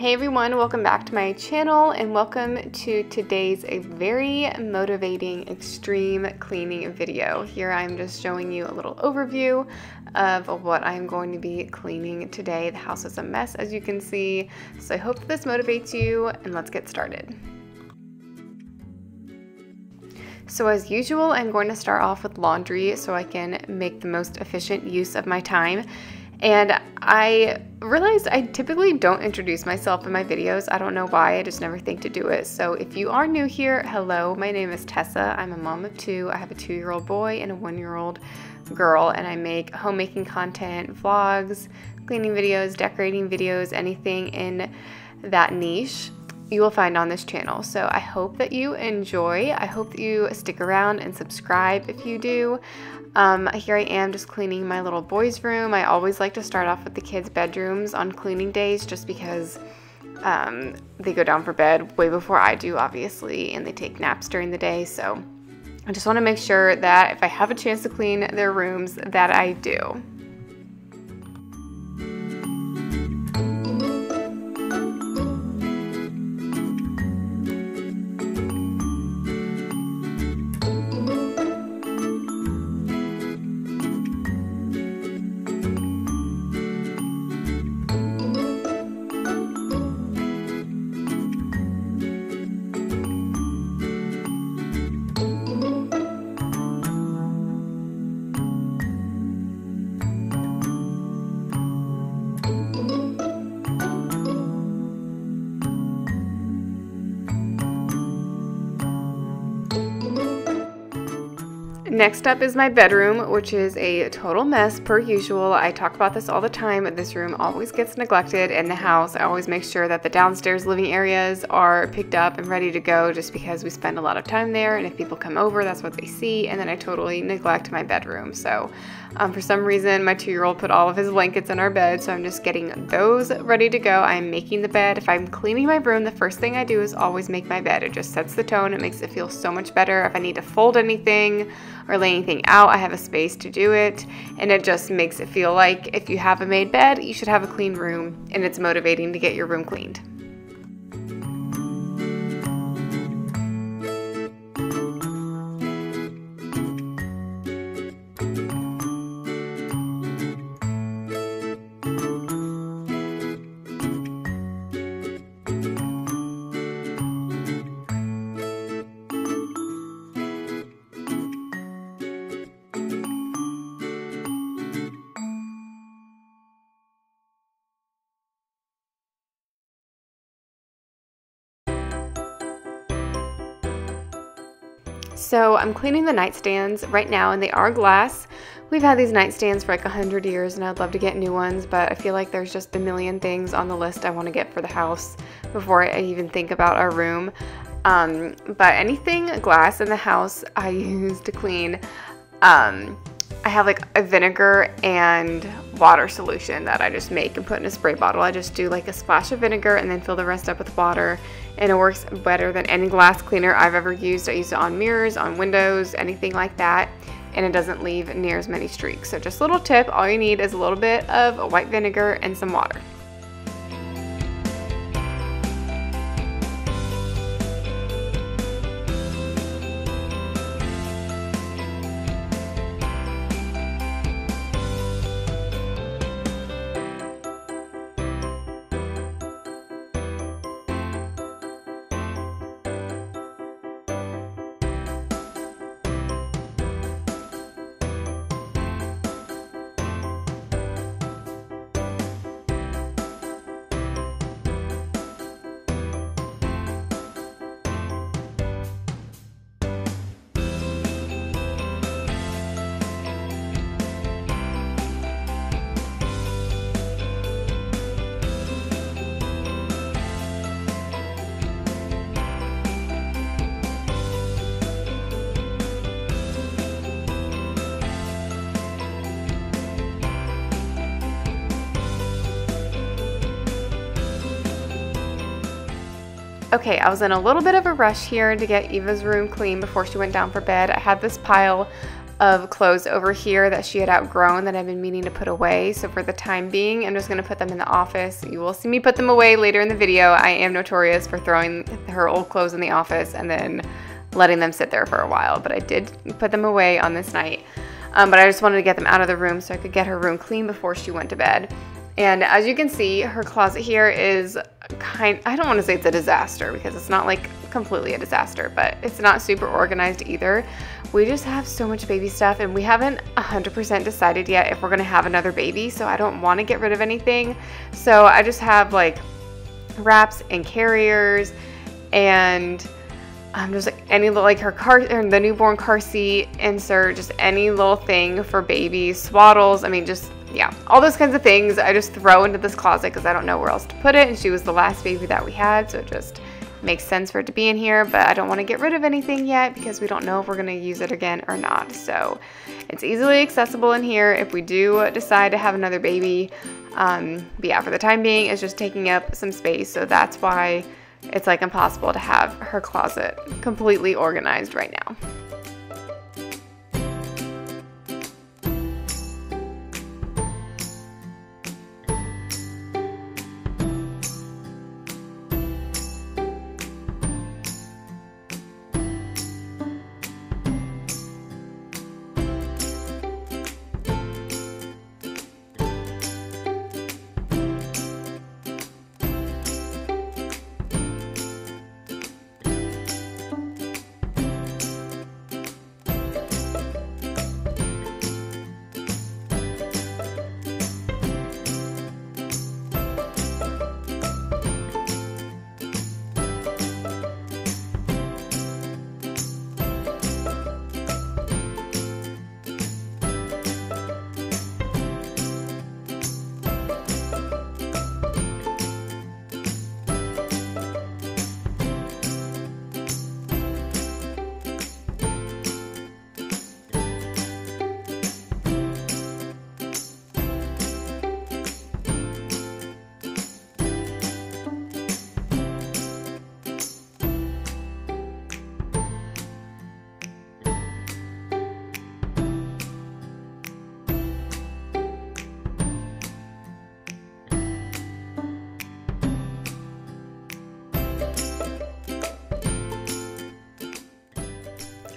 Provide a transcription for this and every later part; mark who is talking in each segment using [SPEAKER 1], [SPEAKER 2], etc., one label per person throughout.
[SPEAKER 1] Hey everyone, welcome back to my channel and welcome to today's a very motivating extreme cleaning video. Here I'm just showing you a little overview of what I'm going to be cleaning today. The house is a mess as you can see, so I hope this motivates you and let's get started. So as usual, I'm going to start off with laundry so I can make the most efficient use of my time. And I realized I typically don't introduce myself in my videos. I don't know why, I just never think to do it. So if you are new here, hello, my name is Tessa. I'm a mom of two. I have a two year old boy and a one year old girl, and I make homemaking content, vlogs, cleaning videos, decorating videos, anything in that niche you will find on this channel. So I hope that you enjoy. I hope that you stick around and subscribe if you do. Um, here I am just cleaning my little boy's room. I always like to start off with the kids' bedrooms on cleaning days just because um, they go down for bed way before I do, obviously, and they take naps during the day. So I just want to make sure that if I have a chance to clean their rooms, that I do. Next up is my bedroom, which is a total mess per usual. I talk about this all the time. This room always gets neglected in the house. I always make sure that the downstairs living areas are picked up and ready to go just because we spend a lot of time there. And if people come over, that's what they see. And then I totally neglect my bedroom. So um, for some reason, my two year old put all of his blankets in our bed. So I'm just getting those ready to go. I'm making the bed. If I'm cleaning my room, the first thing I do is always make my bed. It just sets the tone. It makes it feel so much better. If I need to fold anything, or lay anything out, I have a space to do it. And it just makes it feel like if you have a made bed, you should have a clean room. And it's motivating to get your room cleaned. So I'm cleaning the nightstands right now and they are glass. We've had these nightstands for like a hundred years and I'd love to get new ones, but I feel like there's just a million things on the list I want to get for the house before I even think about our room. Um, but anything glass in the house I use to clean. Um, I have like a vinegar and water solution that I just make and put in a spray bottle. I just do like a splash of vinegar and then fill the rest up with water and it works better than any glass cleaner I've ever used. I use it on mirrors, on windows, anything like that and it doesn't leave near as many streaks. So just a little tip, all you need is a little bit of white vinegar and some water. Okay, I was in a little bit of a rush here to get Eva's room clean before she went down for bed. I had this pile of clothes over here that she had outgrown that I've been meaning to put away. So for the time being, I'm just gonna put them in the office. You will see me put them away later in the video. I am notorious for throwing her old clothes in the office and then letting them sit there for a while, but I did put them away on this night. Um, but I just wanted to get them out of the room so I could get her room clean before she went to bed. And as you can see, her closet here is kind, I don't want to say it's a disaster because it's not like completely a disaster, but it's not super organized either. We just have so much baby stuff and we haven't 100% decided yet if we're gonna have another baby, so I don't wanna get rid of anything. So I just have like wraps and carriers and um, just like any little, like her car the newborn car seat insert just any little thing for babies swaddles i mean just yeah all those kinds of things i just throw into this closet because i don't know where else to put it and she was the last baby that we had so it just makes sense for it to be in here, but I don't want to get rid of anything yet because we don't know if we're going to use it again or not. So it's easily accessible in here if we do decide to have another baby. Um, but yeah, for the time being, it's just taking up some space. So that's why it's like impossible to have her closet completely organized right now.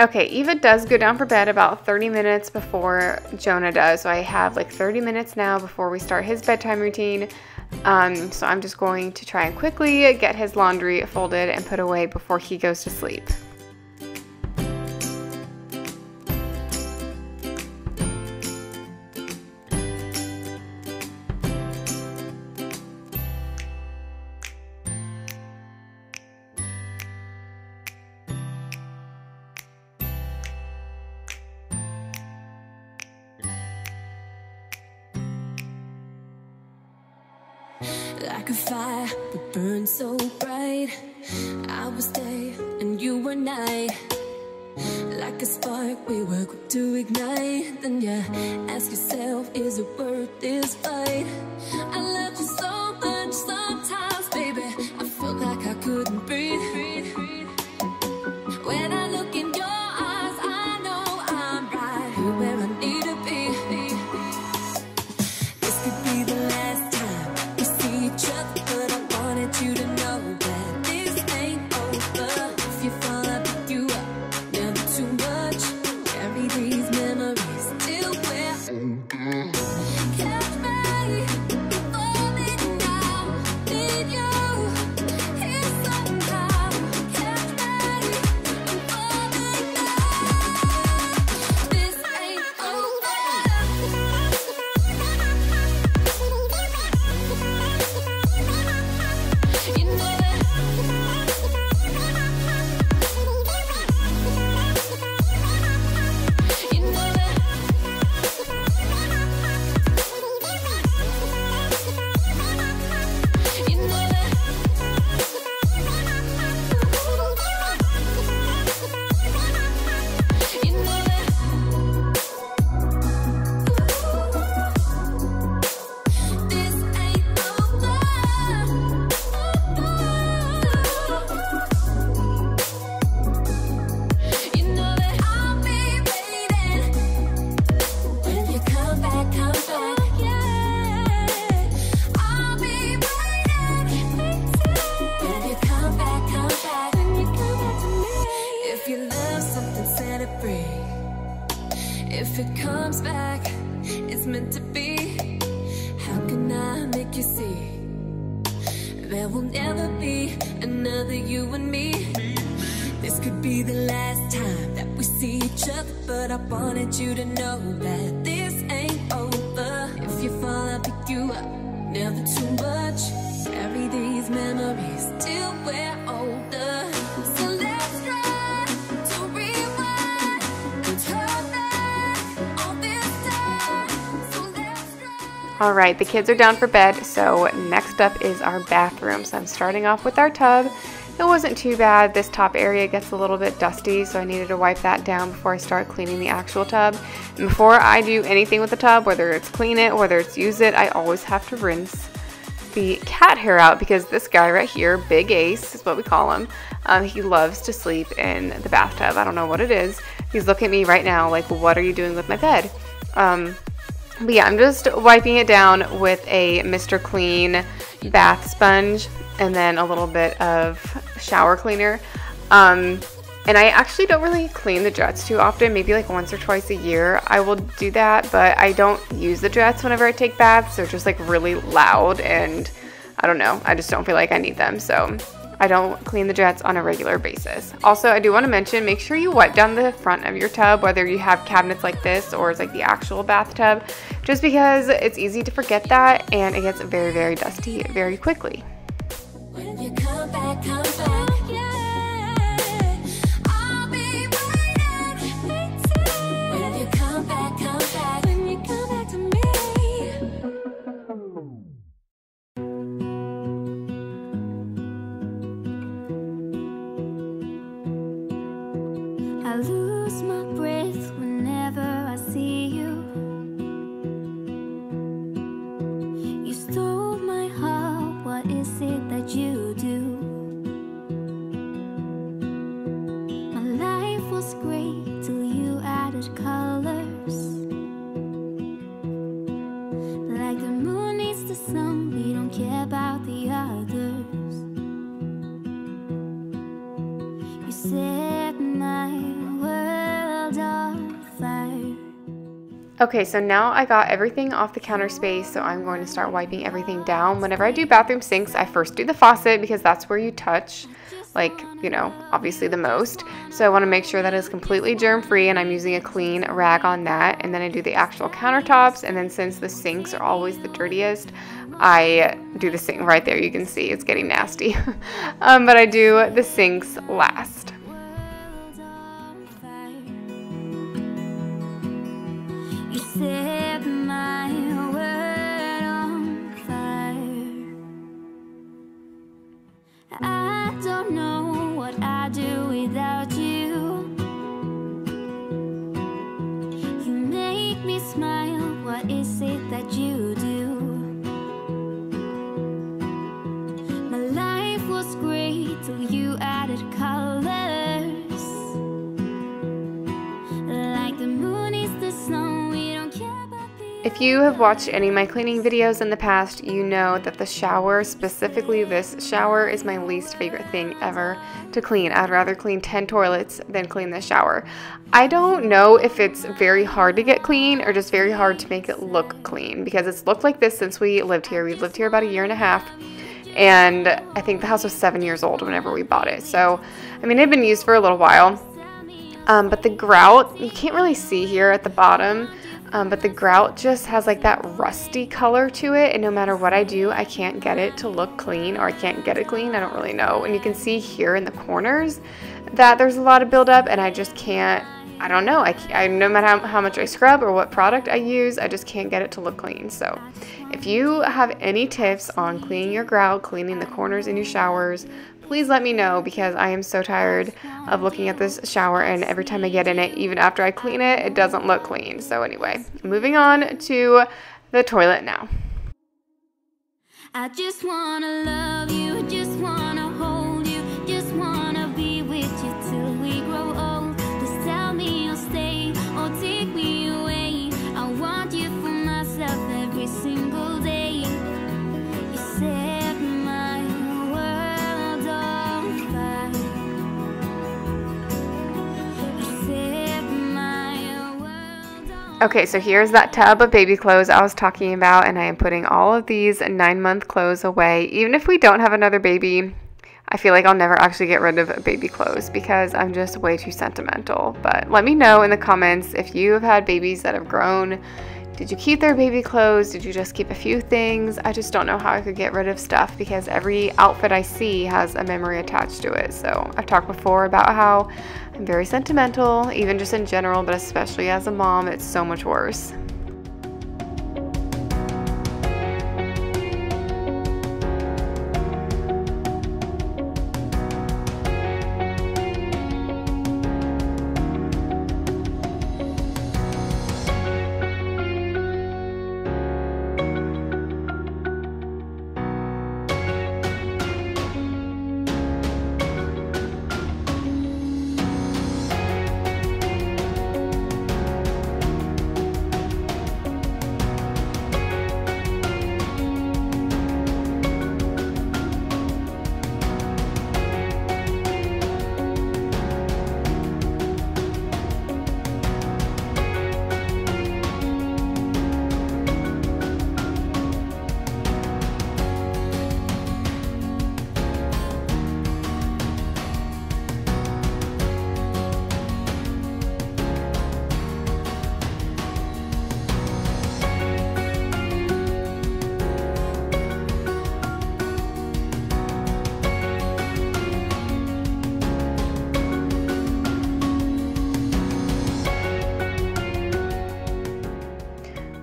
[SPEAKER 1] Okay, Eva does go down for bed about 30 minutes before Jonah does. So I have like 30 minutes now before we start his bedtime routine. Um, so I'm just going to try and quickly get his laundry folded and put away before he goes to sleep.
[SPEAKER 2] Like a spark we were quick to ignite Then you ask yourself, is it worth this fight? Be the last time that we see each other, but I wanted you to know that this ain't over. If you fall, I'll pick you up. Never too much. Carry these memories till we're older. All this time.
[SPEAKER 1] All right, the kids are down for bed, so next up is our bathroom. So I'm starting off with our tub. It wasn't too bad. This top area gets a little bit dusty, so I needed to wipe that down before I start cleaning the actual tub. And before I do anything with the tub, whether it's clean it, whether it's use it, I always have to rinse the cat hair out because this guy right here, Big Ace is what we call him, um, he loves to sleep in the bathtub. I don't know what it is. He's looking at me right now like, what are you doing with my bed? Um, but yeah, I'm just wiping it down with a Mr. Clean bath sponge and then a little bit of shower cleaner. Um, and I actually don't really clean the jets too often, maybe like once or twice a year I will do that, but I don't use the jets whenever I take baths. They're just like really loud and I don't know, I just don't feel like I need them. So I don't clean the jets on a regular basis. Also, I do want to mention make sure you wipe down the front of your tub, whether you have cabinets like this or it's like the actual bathtub, just because it's easy to forget that and it gets very, very dusty very quickly.
[SPEAKER 2] Back, come back,
[SPEAKER 1] Okay, so now I got everything off the counter space, so I'm going to start wiping everything down. Whenever I do bathroom sinks, I first do the faucet because that's where you touch, like, you know, obviously the most. So I want to make sure that is completely germ free and I'm using a clean rag on that. And then I do the actual countertops. And then since the sinks are always the dirtiest, I do the sink right there. You can see it's getting nasty. um, but I do the sinks last. If you have watched any of my cleaning videos in the past, you know that the shower, specifically this shower, is my least favorite thing ever to clean. I'd rather clean 10 toilets than clean the shower. I don't know if it's very hard to get clean or just very hard to make it look clean because it's looked like this since we lived here. We've lived here about a year and a half. And I think the house was seven years old whenever we bought it. So, I mean, it had been used for a little while. Um, but the grout, you can't really see here at the bottom, um, but the grout just has like that rusty color to it. And no matter what I do, I can't get it to look clean or I can't get it clean. I don't really know. And you can see here in the corners that there's a lot of buildup and I just can't, I don't know. I, I no matter how, how much I scrub or what product I use, I just can't get it to look clean. So if you have any tips on cleaning your grout, cleaning the corners in your showers, please let me know because I am so tired of looking at this shower and every time I get in it, even after I clean it, it doesn't look clean. So anyway, moving on to the toilet now.
[SPEAKER 2] I just wanna love you, just wanna
[SPEAKER 1] Okay, so here's that tub of baby clothes I was talking about, and I am putting all of these nine month clothes away. Even if we don't have another baby, I feel like I'll never actually get rid of baby clothes because I'm just way too sentimental. But let me know in the comments if you have had babies that have grown. Did you keep their baby clothes? Did you just keep a few things? I just don't know how I could get rid of stuff because every outfit I see has a memory attached to it. So I've talked before about how Very sentimental, even just in general, but especially as a mom, it's so much worse.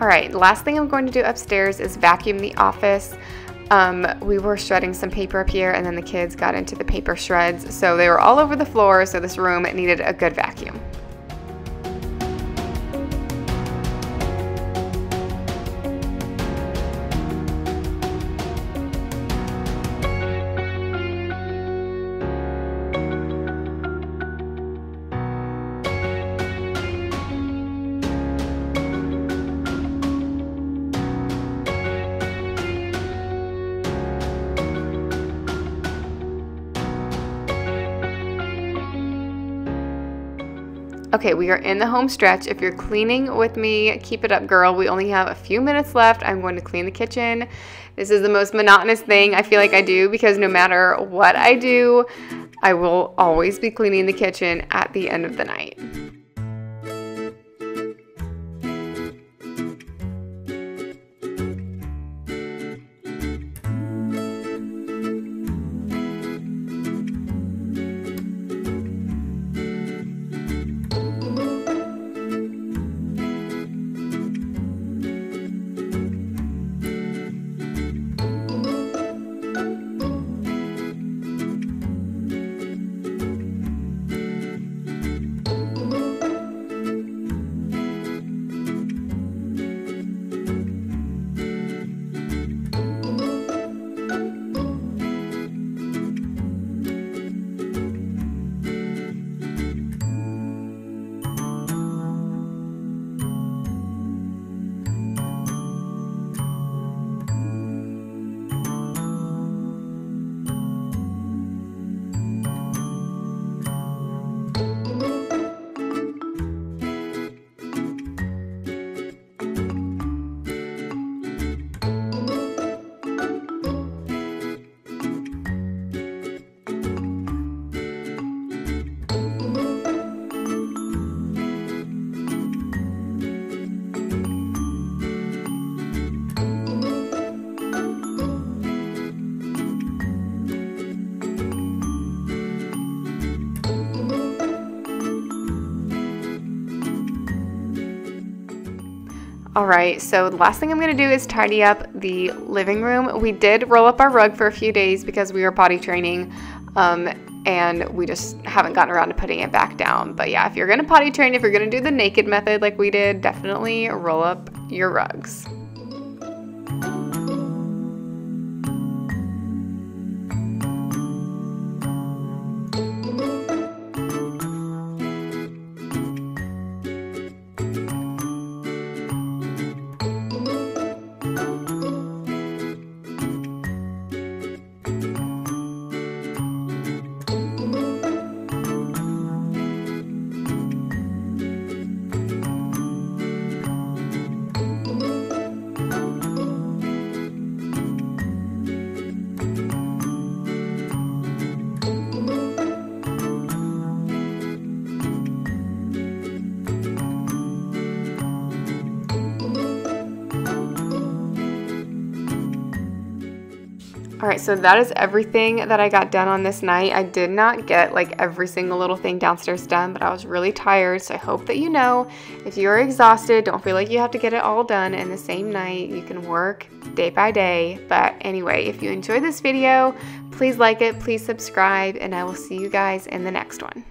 [SPEAKER 1] All right, last thing I'm going to do upstairs is vacuum the office. Um, we were shredding some paper up here and then the kids got into the paper shreds. So they were all over the floor. So this room needed a good vacuum. Okay, we are in the home stretch. If you're cleaning with me, keep it up, girl. We only have a few minutes left. I'm going to clean the kitchen. This is the most monotonous thing I feel like I do because no matter what I do, I will always be cleaning the kitchen at the end of the night. All right, so the last thing I'm gonna do is tidy up the living room. We did roll up our rug for a few days because we were potty training, um, and we just haven't gotten around to putting it back down. But yeah, if you're gonna potty train, if you're gonna do the naked method like we did, definitely roll up your rugs. Right, so that is everything that I got done on this night. I did not get like every single little thing downstairs done, but I was really tired. So I hope that you know if you're exhausted, don't feel like you have to get it all done in the same night. You can work day by day. But anyway, if you enjoyed this video, please like it, please subscribe, and I will see you guys in the next one.